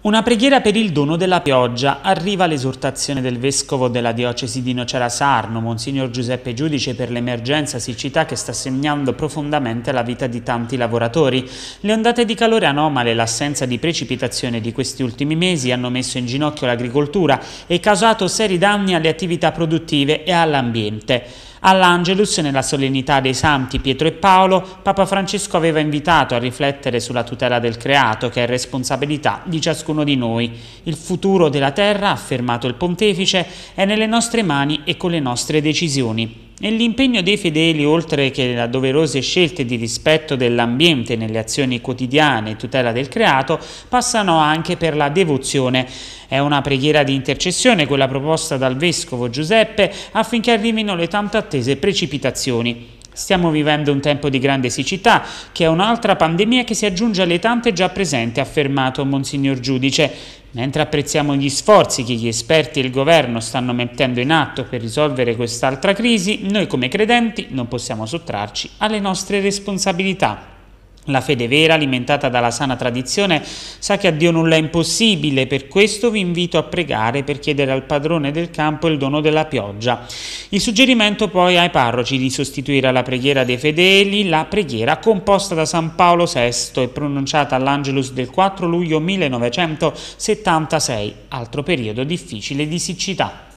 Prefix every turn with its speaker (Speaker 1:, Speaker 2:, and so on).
Speaker 1: Una preghiera per il dono della pioggia. Arriva l'esortazione del vescovo della diocesi di Nocera Sarno, Monsignor Giuseppe Giudice, per l'emergenza siccità che sta segnando profondamente la vita di tanti lavoratori. Le ondate di calore anomale e l'assenza di precipitazione di questi ultimi mesi hanno messo in ginocchio l'agricoltura e causato seri danni alle attività produttive e all'ambiente. All'Angelus, nella solennità dei santi Pietro e Paolo, Papa Francesco aveva invitato a riflettere sulla tutela del creato, che è responsabilità di ciascuno di noi. Il futuro della terra, ha affermato il pontefice, è nelle nostre mani e con le nostre decisioni. E l'impegno dei fedeli, oltre che le doverose scelte di rispetto dell'ambiente nelle azioni quotidiane e tutela del creato, passano anche per la devozione. È una preghiera di intercessione quella proposta dal vescovo Giuseppe affinché arrivino le tanto attese precipitazioni. Stiamo vivendo un tempo di grande siccità, che è un'altra pandemia che si aggiunge alle tante già presenti, ha affermato Monsignor Giudice. Mentre apprezziamo gli sforzi che gli esperti e il governo stanno mettendo in atto per risolvere quest'altra crisi, noi come credenti non possiamo sottrarci alle nostre responsabilità. La fede vera, alimentata dalla sana tradizione, sa che a Dio nulla è impossibile, per questo vi invito a pregare per chiedere al padrone del campo il dono della pioggia. Il suggerimento poi ai parroci di sostituire alla preghiera dei fedeli la preghiera composta da San Paolo VI e pronunciata all'Angelus del 4 luglio 1976, altro periodo difficile di siccità.